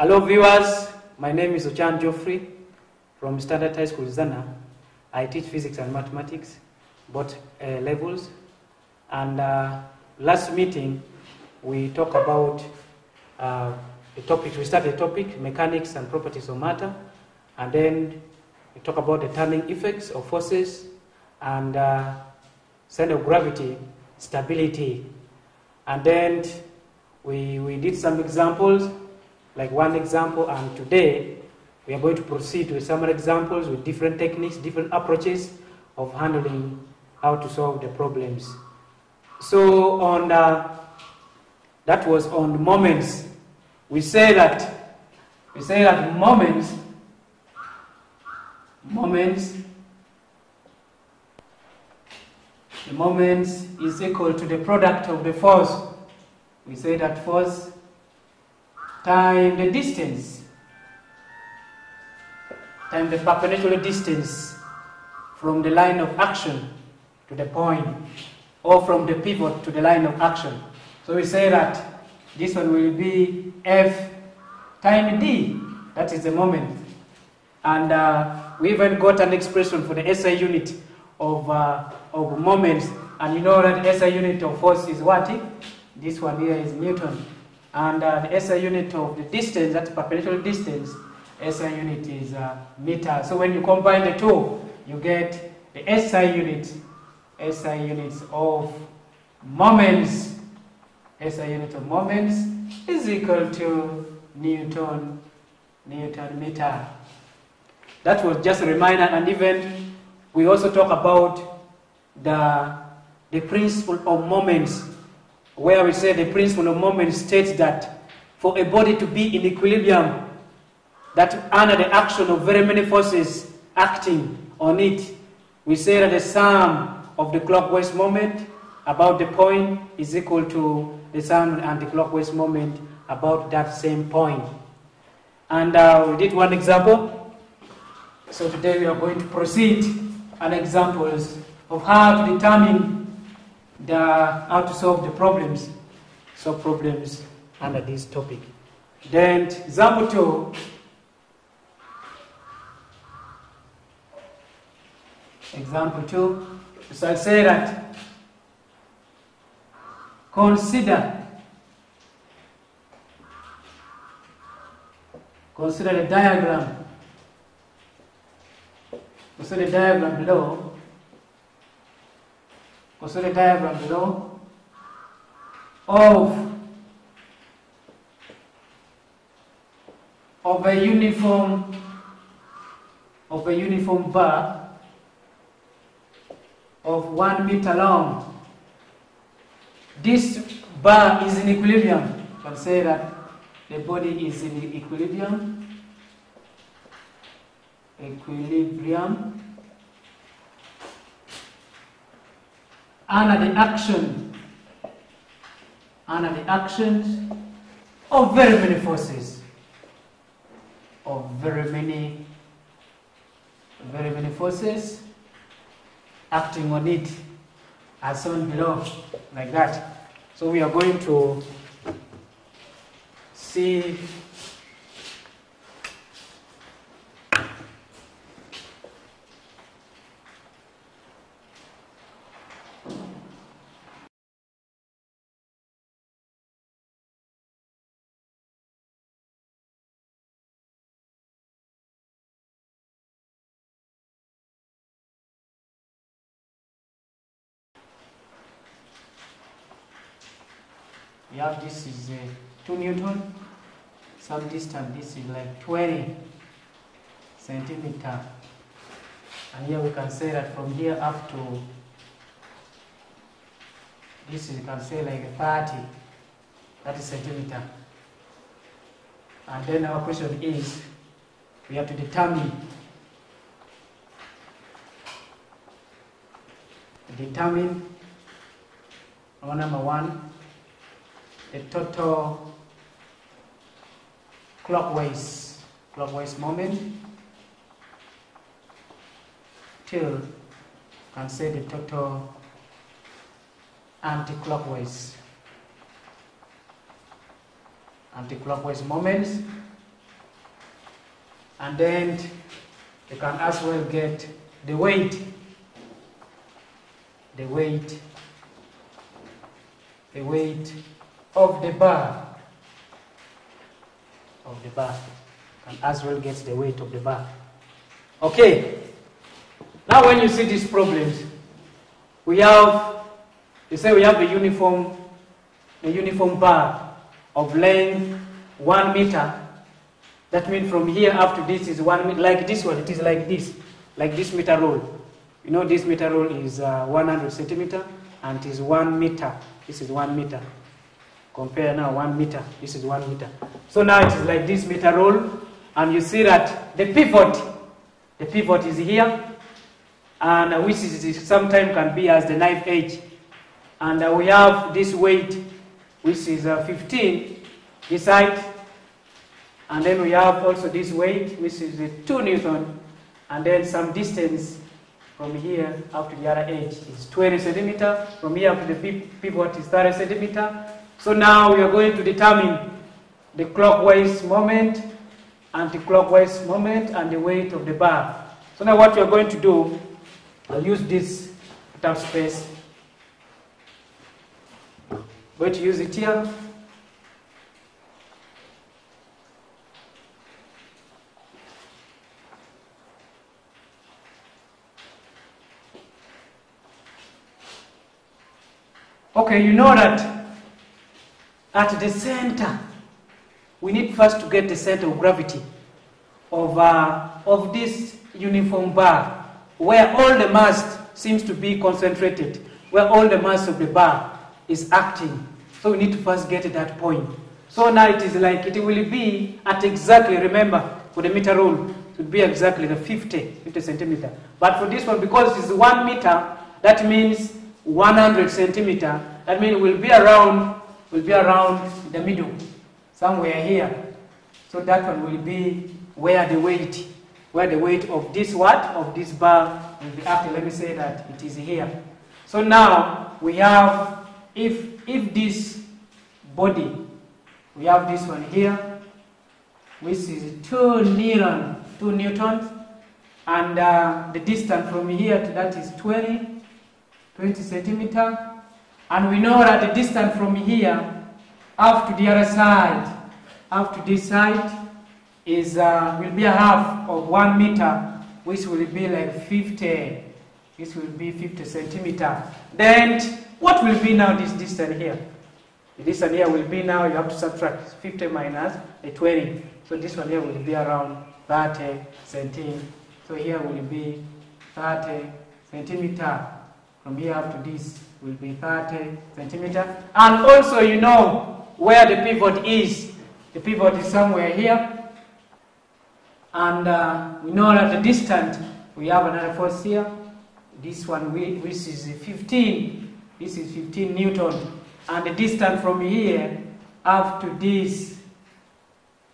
Hello viewers, my name is Ochan Geoffrey from Standard High School Zzana. I teach physics and mathematics, both uh, levels. And uh, last meeting, we talked about uh, the topic, we started the topic, mechanics and properties of matter. And then we talk about the turning effects of forces and uh, center of gravity, stability. And then we, we did some examples, like one example, and today we are going to proceed with some examples with different techniques, different approaches of handling how to solve the problems. So on uh, that was on moments. We say that we say that moments moments the moments is equal to the product of the force. We say that force time the distance time the perpendicular distance from the line of action to the point or from the pivot to the line of action. So we say that this one will be F time D, that is the moment. And uh, we even got an expression for the SI unit of, uh, of moments. And you know that SI unit of force is what? This one here is Newton. And uh, the SI unit of the distance, that perpendicular distance, SI unit is uh, meter. So when you combine the two, you get the SI unit, SI units of moments, SI unit of moments is equal to Newton, Newton meter. That was just a reminder, and even we also talk about the, the principle of moments, where we say the principle of moments states that for a body to be in equilibrium, that under the action of very many forces acting on it, we say that the sum of the clockwise moment about the point is equal to the sum of the anti-clockwise moment about that same point. And uh, we did one example. So today we are going to proceed on examples of how to determine the, how to solve the problems, solve problems under this topic. Then example two, example two, so I'll say that consider consider the diagram consider the diagram below consider the diagram below of of a uniform of a uniform bar of one meter long. This bar is in equilibrium. You can say that the body is in equilibrium. Equilibrium. Under the action, under the actions of very many forces, of very many, very many forces acting on it as shown below, like that. So we are going to see we have this is uh, 2 newton some distance this is like 20 centimeter. And here we can say that from here up to this is you can say like 30 30 centimeter. And then our question is we have to determine determine number one the total clockwise clockwise moment till can say the total anti-clockwise. Anti-clockwise moments and then you can as well get the weight, the weight, the weight of the bar, of the bar. You can as well get the weight of the bar. Okay. Now when you see these problems, we have, you say we have a uniform, a uniform bar of length one meter. That means from here up to this is one meter, like this one, it is like this, like this meter rule. You know this meter rule is uh, 100 centimeter and it is one meter. This is one meter. Compare now one meter, this is one meter. So now it is like this meter rule and you see that the pivot, the pivot is here and which is sometimes can be as the knife edge. And uh, we have this weight, which is uh, 15, this side. And then we have also this weight, which is uh, 2 newton. And then some distance from here up to the other edge is 20 centimeter. From here up to the pivot is 30 centimeter. So now we are going to determine the clockwise moment, anti-clockwise moment, and the weight of the bar. So now what we are going to do I'll use this tab space. I'm Going to use it here. Okay, you know that at the center, we need first to get the center of gravity of, uh, of this uniform bar where all the mass seems to be concentrated, where all the mass of the bar is acting. So we need to first get to that point. So now it is like it will be at exactly, remember, for the meter rule, it would be exactly the 50, 50 centimeter. But for this one, because it's one meter, that means 100 centimeter. That means it will be around, will be around the middle, somewhere here. So that one will be where the weight where the weight of this what? Of this bar will be acting. Let me say that it is here. So now we have, if, if this body, we have this one here, which is 2 newton, 2 newtons, and uh, the distance from here to that is 20, 20 centimeter, and we know that the distance from here up to the other side, up to this side, is uh, will be a half of one meter, which will be like 50. This will be 50 centimeter. Then what will be now this distance here? The distance here will be now, you have to subtract 50 minus the 20. So this one here will be around 30 centimeter. So here will be 30 centimeter. From here to this will be 30 centimeter. And also you know where the pivot is. The pivot is somewhere here. And uh, we know that the distance, we have another force here. This one, which is 15. This is 15 Newton. And the distance from here up to this,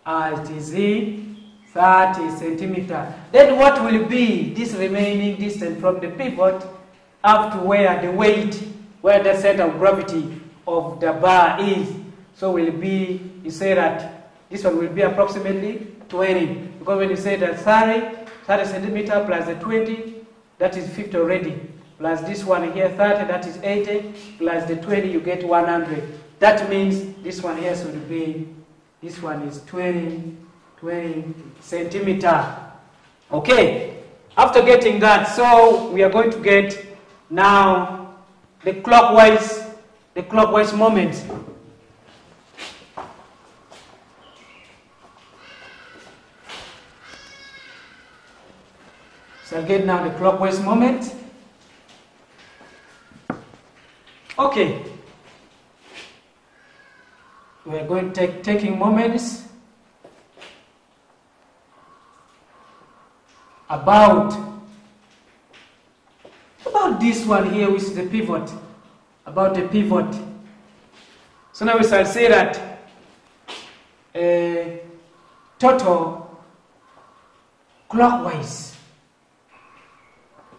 uh, it is 30 centimeter. Then what will be this remaining distance from the pivot up to where the weight, where the center of gravity of the bar is. So will be, you say that this one will be approximately 20. Because when you say that 30, 30 centimeter plus the 20, that is 50 already. Plus this one here, 30, that is 80. Plus the 20, you get 100. That means this one here should be, this one is 20, 20 centimeter. Okay. After getting that, so we are going to get now the clockwise, the clockwise moment. So again now the clockwise moment. Okay. We are going to take taking moments about about this one here which is the pivot about the pivot so now we shall say that uh, total clockwise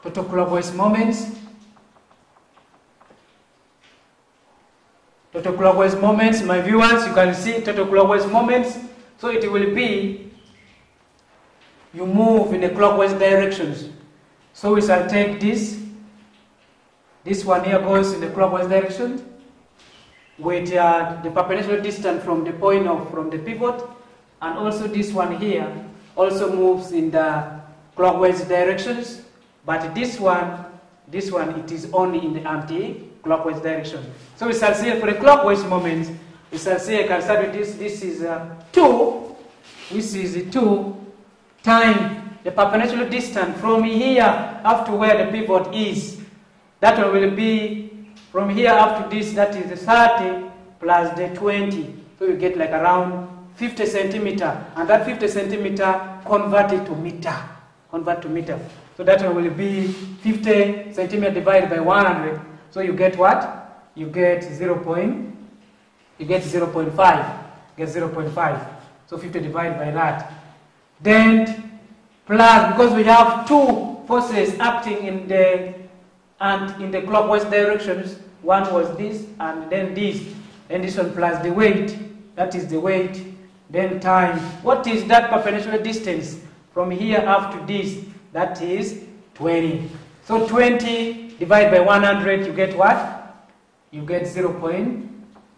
total clockwise moments. Total clockwise moments, my viewers, you can see total clockwise moments. So it will be you move in the clockwise directions. So we shall take this. This one here goes in the clockwise direction with uh, the perpendicular distance from the point of from the pivot, and also this one here also moves in the clockwise directions. But this one, this one, it is only in the anti-clockwise direction. So we shall see for the clockwise moment, we shall see I can start with this. This is uh, two. This is two time the perpendicular distance from here up to where the pivot is. That will be from here up to this, that is the 30 plus the 20. So you get like around 50 centimeter. And that 50 centimeter converted to meter. Convert to meter. So that will be 50 centimeter divided by 100. So you get what? You get 0. Point, you get 0 0.5. Get 0 0.5. So 50 divided by that. Then plus because we have two forces acting in the and in the clockwise directions one was this and then this. Then this plus the weight. That is the weight. Then time. What is that perpendicular distance from here up to this? That is 20 so 20 divided by 100 you get what? You get 0,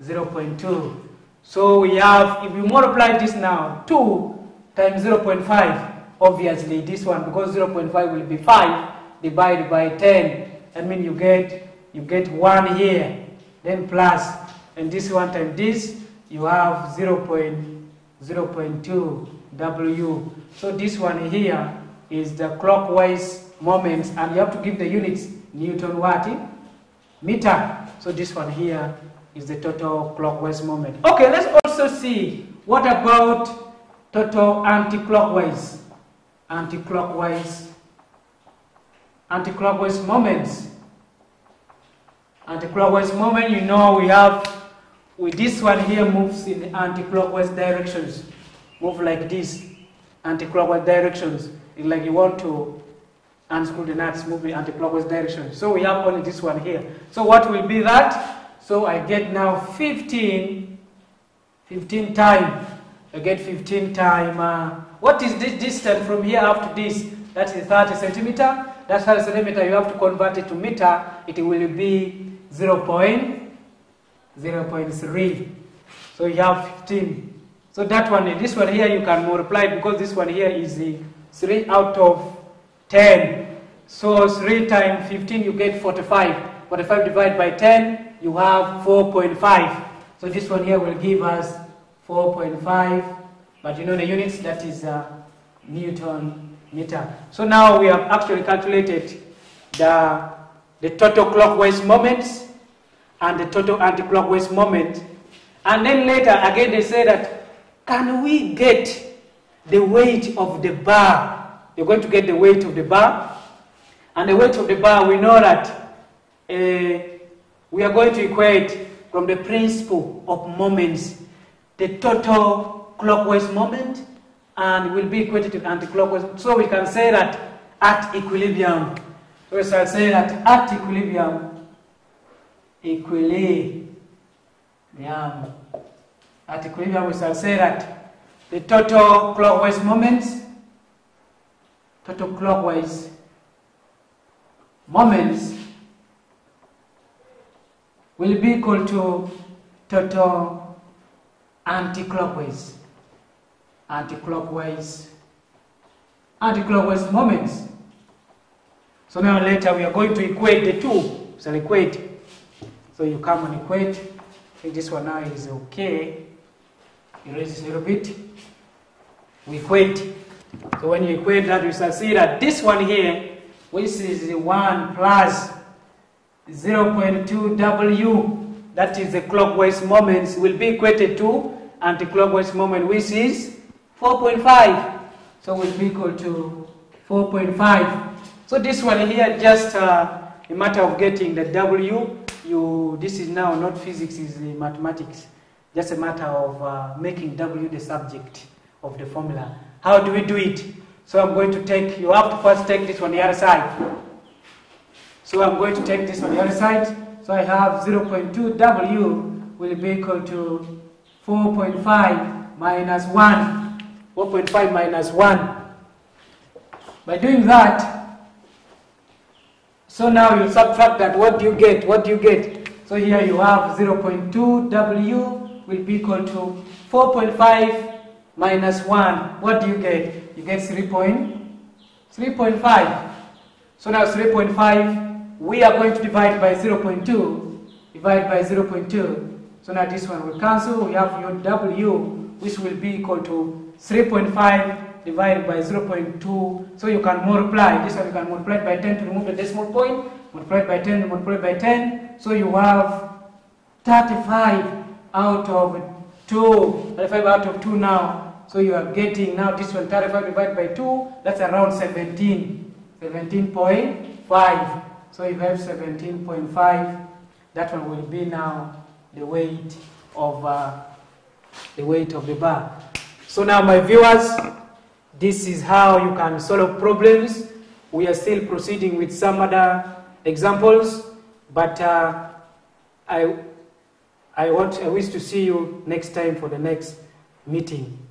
0.2 so we have if you multiply this now 2 times 0.5 obviously this one because 0.5 will be 5 divided by 10 I mean you get you get 1 here then plus. And this one time this you have 0 0.2 W. So this one here is the clockwise moments and you have to give the units Newton watt meter. So this one here is the total clockwise moment. Okay let's also see what about total anti-clockwise, anti-clockwise, anti-clockwise moments. Anti-clockwise moment, you know we have, with this one here moves in anti-clockwise directions. Move like this, anti-clockwise directions. It's like you want to unscrew the nuts, move in anti-clockwise direction. So we have only this one here. So what will be that? So I get now 15, 15 times I get 15 times. Uh, what is this distance from here up to this? That is 30 centimeter. That's 30 centimeter. You have to convert it to meter. It will be 0, 0.3. So you have 15. So that one, this one here, you can multiply because this one here is 3 out of 10. So 3 times 15, you get 45. 45 divided by 10, you have 4.5. So this one here will give us 4.5, but you know the units, that is uh, Newton meter. So now we have actually calculated the, the total clockwise moments and the total anti-clockwise moment. And then later, again, they say that, can we get the weight of the bar? You're going to get the weight of the bar. And the weight of the bar, we know that uh, we are going to equate from the principle of moments the total clockwise moment and will be equated to anti-clockwise. So we can say that at equilibrium. So we shall say that at equilibrium, equilibrium, at equilibrium we shall say that the total clockwise moments, total clockwise moments will be equal to total anti-clockwise, anti-clockwise, anti-clockwise moments. So now later we are going to equate the two. So equate. So you come and equate. Think this one now is okay. Erase a little bit. We equate. So when you equate that, you shall see that this one here, which is 1 plus 0.2 W, that is the clockwise moments, will be equated to anti-clockwise moment, which is 4.5. So will be equal to 4.5. So this one here, just uh, a matter of getting the W. You, this is now not physics, is mathematics. Just a matter of uh, making W the subject of the formula. How do we do it? So I'm going to take, you have to first take this on the other side. So I'm going to take this on the other side. So I have 0.2 W will be equal to 4.5 minus 1. 4.5 minus 1. By doing that, so now you subtract that. What do you get? What do you get? So here you have 0.2 W will be equal to 4.5 minus 1. What do you get? You get 3.3.5. So now 3.5, we are going to divide by 0.2. Divide by 0.2. So now this one will cancel. We have your W, which will be equal to 3.5 divided by 0.2. So you can multiply. This one you can multiply by 10 to remove the decimal point. Multiply by 10, multiply by 10. So you have 35 out of 2. 35 out of 2 now. So you are getting now this one 35 divided by 2. That's around 17. 17.5. So you have 17.5. That one will be now the weight of uh, the weight of the bar. So now, my viewers, this is how you can solve problems. We are still proceeding with some other examples, but uh, I I want I wish to see you next time for the next meeting.